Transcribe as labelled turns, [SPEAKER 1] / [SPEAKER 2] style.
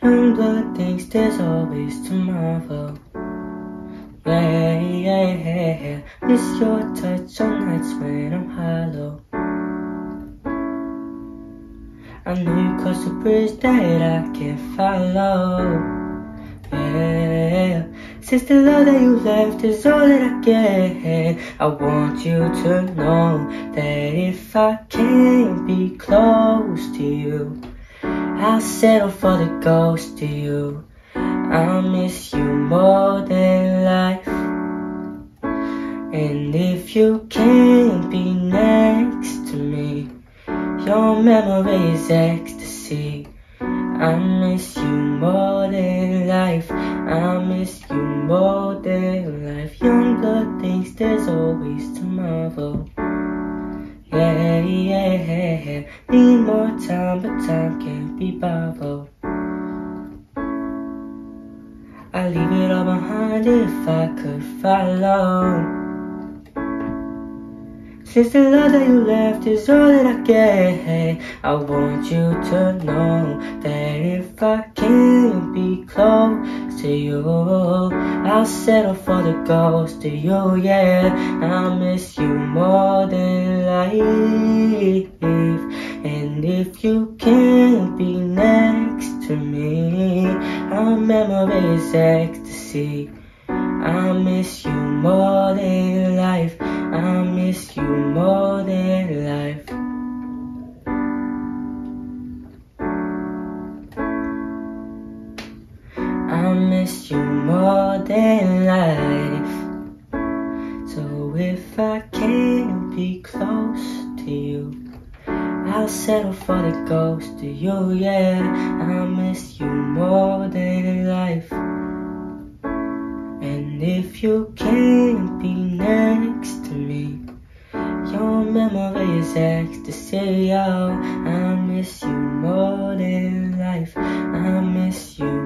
[SPEAKER 1] Young blood thinks there's always tomorrow. Yeah, yeah, yeah. Miss your touch on nights when I'm hollow. I know you crossed a bridge that I can't follow. Yeah, since the love that you left is all that I get, I want you to know that if I can't be close to you, I'll settle for the ghost of you. I miss you more than life. And if you can't be next to me, your memory is ecstasy. I miss you more than life. I miss you more than life. Young blood thinks there's always tomorrow. Yeah, yeah, yeah. Need more time, but time can't be borrowed. I'd leave it all behind if I could follow. Since the love that you left is all that I get, I want you to know that if I can't be close to you, I'll settle for the ghost of you, yeah. I miss you more than life. And if you can't be next to me, our memory is ecstasy. I miss you more than life. I miss you more than life. I miss you more than life. So if I can't be close I'll settle for the ghost of you, yeah. I miss you more than life. And if you can't be next to me, your memory is ecstasy, oh. I miss you more than life. I miss you